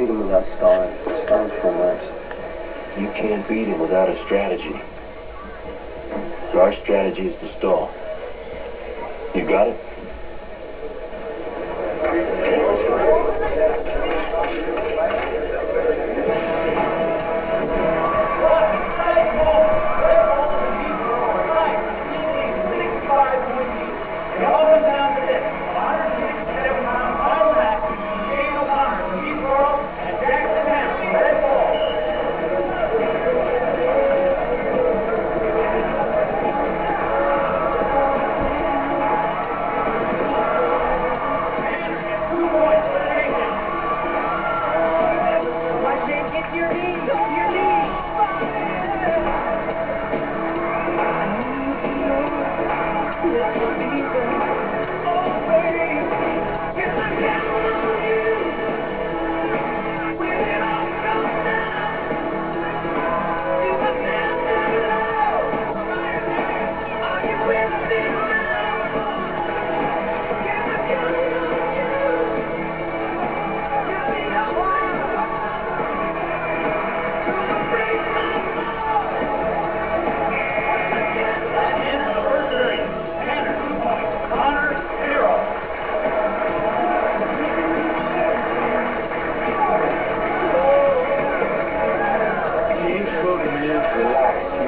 beat him without stalling. Stalling for much. You can't beat him without a strategy. So our strategy is to stall. You got it?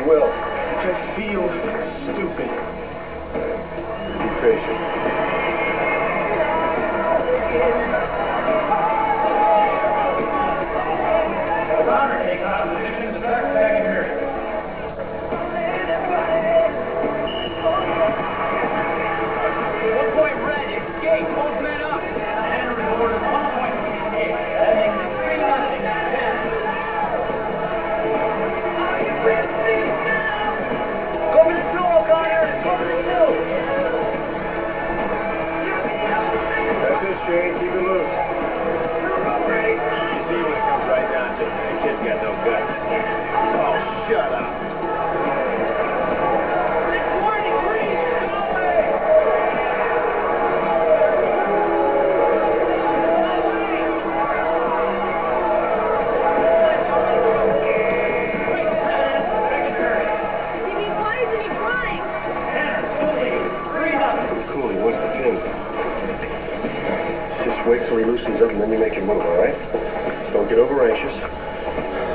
will. Just feel stupid. Be patient. Take off the back here. kid got no guts. Oh, shut up. get over anxious.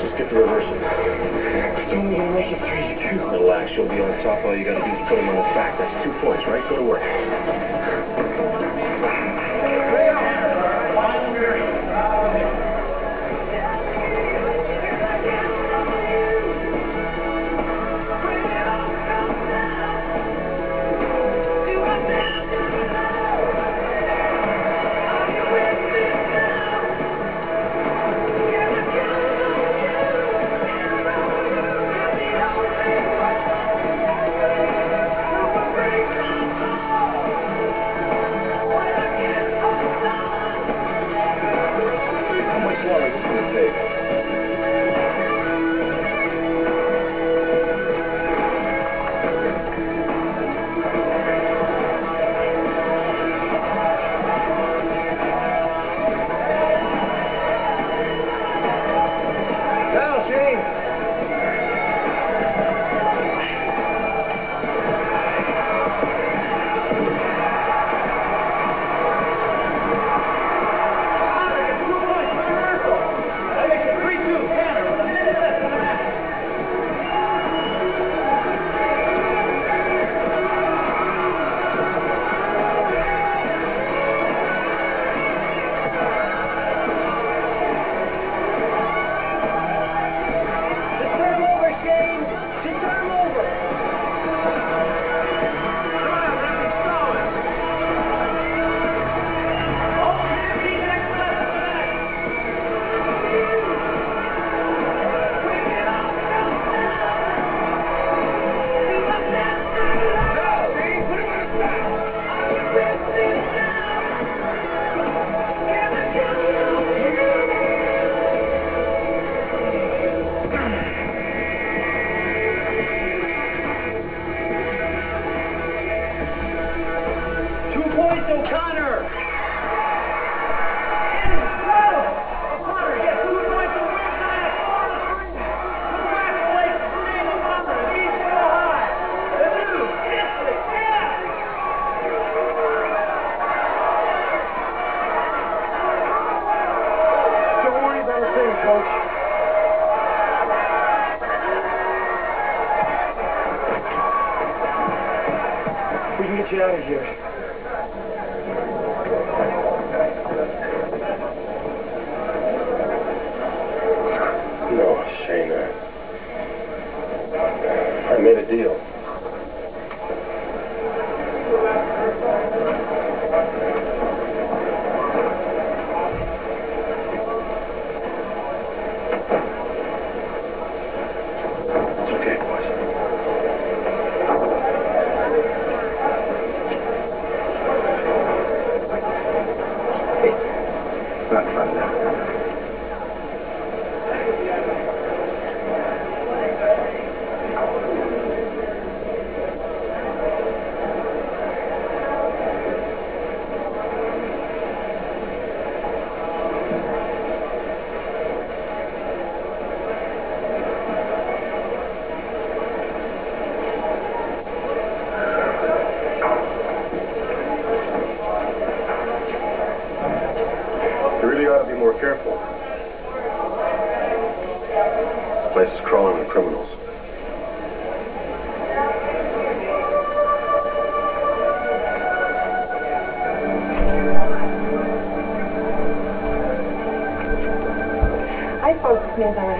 Just get the reversal. It's only gonna make it three two. Relax, you'll be on top. All you gotta do is put him on his back. That's two points, right? Go to work. Baby. estratégias careful. This place is crawling with criminals. I found this man